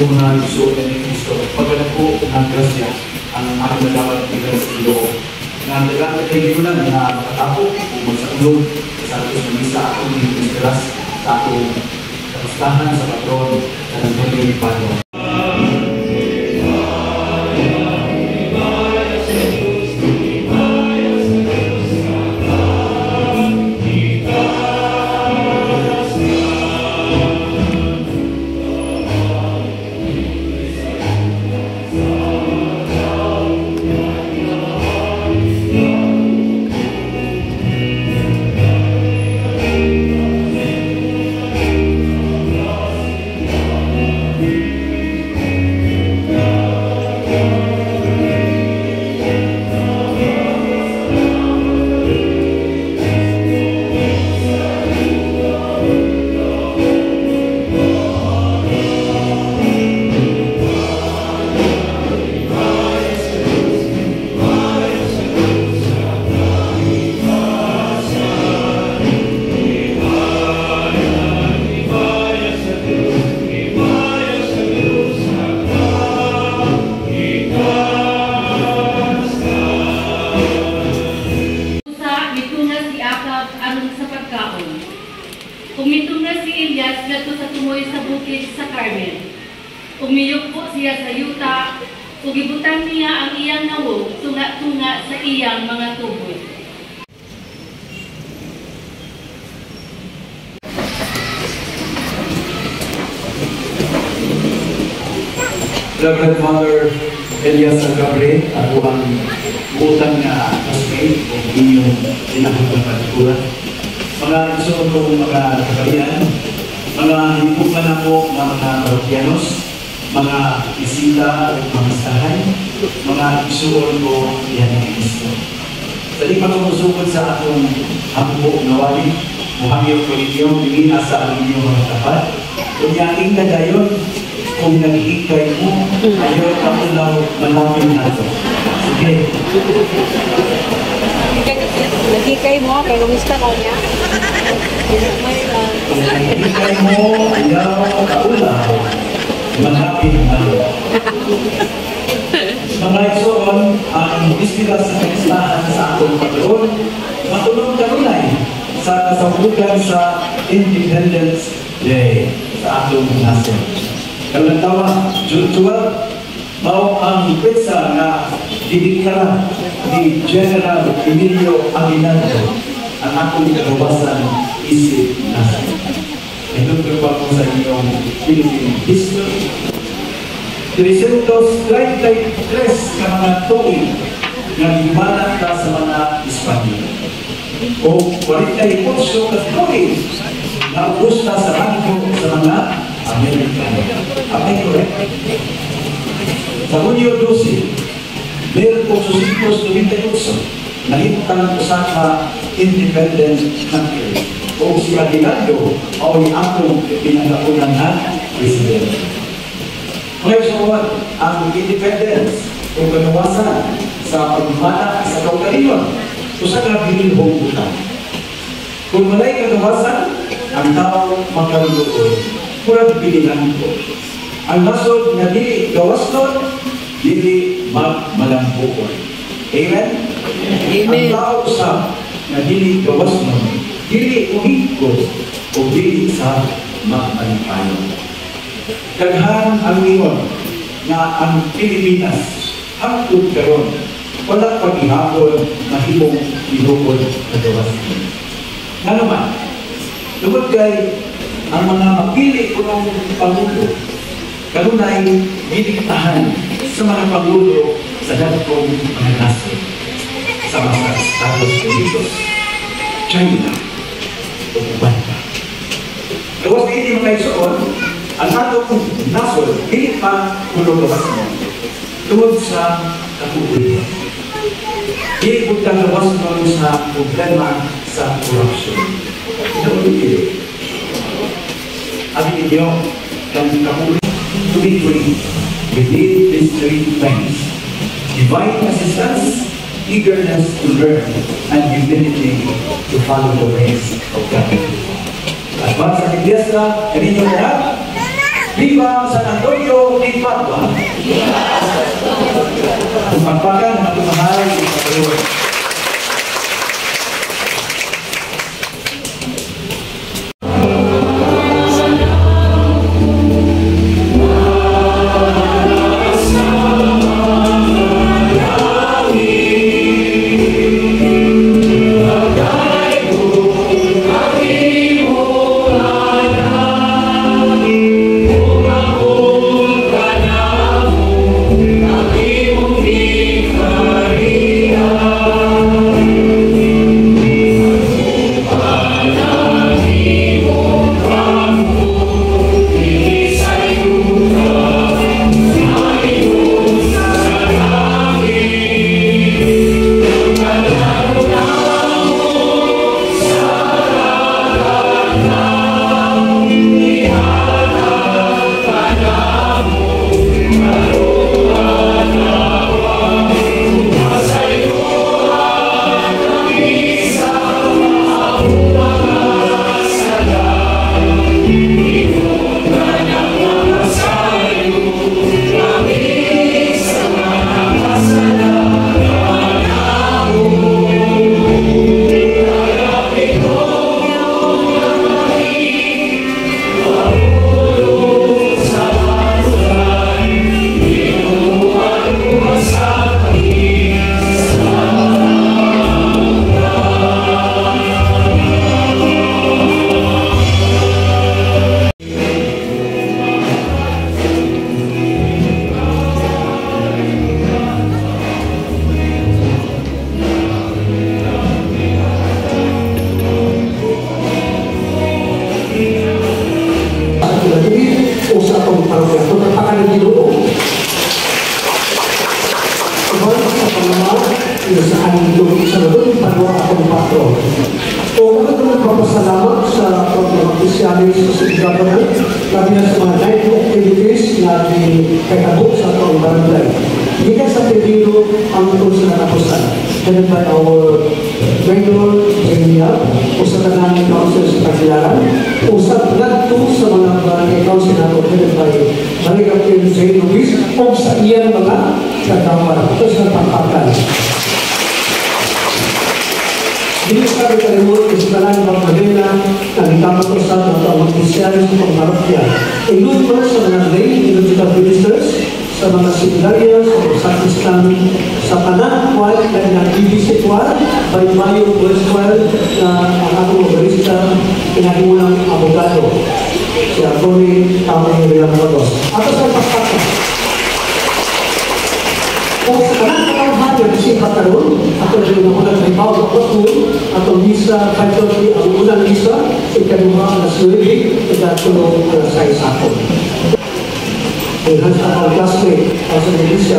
ko mga iso ni Kristo, pagkanak ko ng grasya, ang aking nadapat ilan sa ilo. Nga ang dagat ay ginunan na makatapok kung sa ulog sa atos ng isa akong hinihintras sa akong kapustahan sa patron sa nagpagay ni tunga-tunga sa iyang mga tuboy. Reverend Father Elias Agabre, ako ang utang na kasmate o inyong tinakot ng pagkura. Mga gusto kong mga kakabian, mga hipupan ako ng mga parokyanos, mga bisita at mga sahay, mga isuon ko yan ng Kristo. Sa di pagkamusukod sa atong hampo na wali, muhangyo ko ninyo, tingin asa ang inyong mga tapat. Kunyaking na dayon, kung nag-ikay mo, ayaw ka mo lang malapin na to. Sige, Nagkikay mo, kay lumista ko niya. May lang. kung nag-ikay mo, ayaw ka ulaw, malapin na to. Mga isuon, ang istiga sa kanistahan sa atong pagkaroon, matulong kanunay sa kasabugan sa Independence Day sa atong nation. Kaya tawa, June 12, mao ang petsa na didiklara ni General Emilio Aguinaldo ang akong kabawasan isip nasa. Ito ko po sa inyong Philippine history 333 ka mga tuig nga gibalat ka sa mga Espanyol. O 48 ka tuig na ubusta sa bangko sa mga Amerikano. Am I correct? Sa Hunyo 12, meron po sa 98, nahitang sa ka independent country. O si Aguinaldo o ni atong pinagakunan na presidente. Praise the Lord, ang independence o kanawasan sa pagmana sa kaugalingon o sa kabilihong utang. Kung malay kanawasan, ang tao magkaluloy. Kurang bilinan ko. Ang nasod na dili gawas nun, dili magmalambukoy. Amen? Amen. Ang tao sa na dili gawas nun, dili umigko o dili sa magmalipayon. Daghan ang ingon nga ang Pilipinas hangtod karon wala paghihapon mahimong ihukod sa gawas niya. Nga naman, tungod kay ang mga mapili ko ng Pangulo, kanunay didiktahan sa mga Pangulo sa datong mga nasod sa mga Estados Unidos, China, o Cuba. Gawas ini mga isuon, ang atong nasod, hindi pa gawas mo. Tungod sa kakulitan. Hindi po gawas mo sa problema sa. Ito ang pili. Abi ninyo, kang kakulitan, tuloy-tuloy, within these three things. Divine assistance, eagerness to learn, and humility to follow the ways of God. At para sa Iglesia, kaninyo na, Viva San Antonio di Padua! Pagpakan, magmamahal, ipagpatuloy. At labi na sa mga night activities na kaitabok sa atong barangay. Hindi sa Pedro ang ito sa natapusan. Headed by our Mayor Premier, o sa tanang council sa Kagilaran, o sa nagto sa mga barangay council na ito, headed by Balikat J. Luis, o sa iyang mga kagawad. Ito sa pampakan. Hindi ko kami kalimut sa talang mga Manila na nagtama ko sa mga mag-isyalis sa mga parokya. Inun mo sa mga lay, inutical ministers, sa mga seminarios, sa mga sakristan, sa kanan kwal na nag-BBC kwal, by Mayo Westwell na ang atong motorista, pinahimulang abogado. Si Atty. Tamay Villanueva. Ato sa pampakan. Kung sa kanang katawan yung isip karon, ato rin ang unang halimbawa ng Otun, ato misa 5.30 ang unang misa, ikaduha na suwili, ikatulong na sa isakon. Dengan sa classmate, ang sa Malaysia,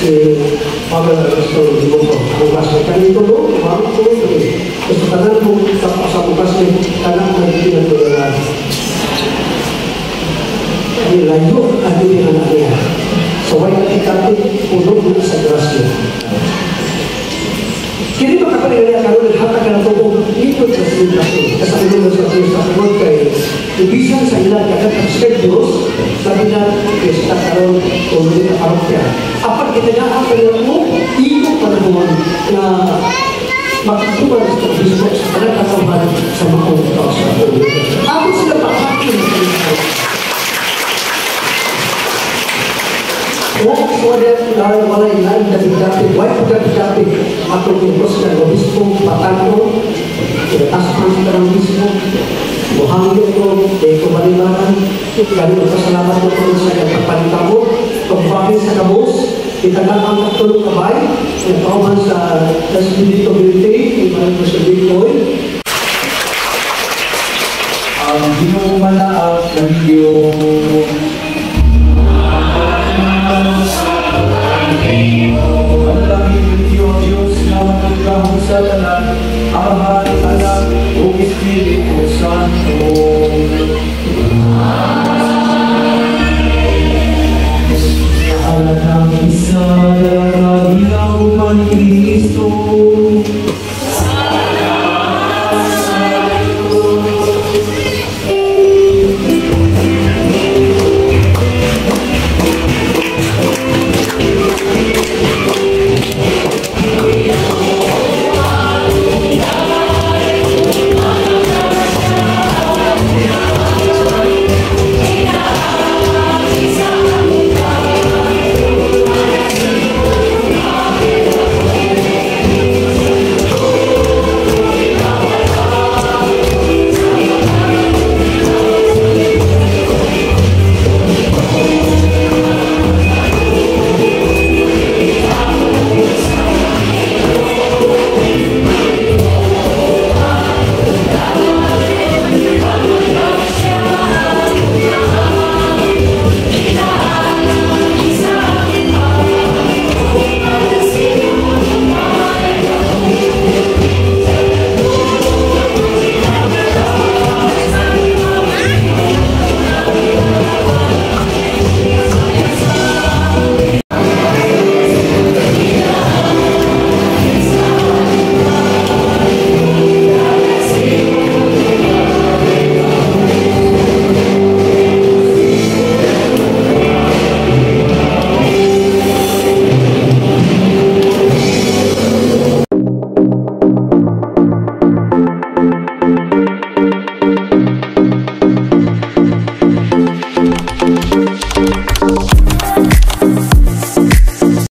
si Pablo Ernesto Diboto, ang classmate. Kaya ito mo, mga ko, kasi tanan mo sa sa classmate, tanan na hindi na tulungan. Ay layo ang hindi anak niya. So, why natin kami puno mo sa grasya. Kini ba kapag nila karon naghatag ka na ito kung ito sa sinulasyon. Kasabi mo sa ating sa karon kay ibisan sa ilang kakatang schedules, sabi na, kesta karon kung hindi na parokya. Apat kinagahan ka nila mo, ito pa naman na makatuwa sa pag-bispo sa kanang sa mga utang sa ulo. Ako sila pahakin sa Kung dahil wala ilan dati-dati, why dati-dati atong impos na obispo patano, tasman sa ng obispo, buhangin ko, eh kumalimanan, kami magpasalamat ko kung sa nagpapalita mo, pagbahin sa kabos, itagal ang katulong kabay, nagkauman sa responsibility, ibahin ko sa Bitcoin, ang hinumalaak ng iyong ang sa tanan, Ama, Anak, o Espiritu Santo. Alam ng isa, darahilang man Kristo,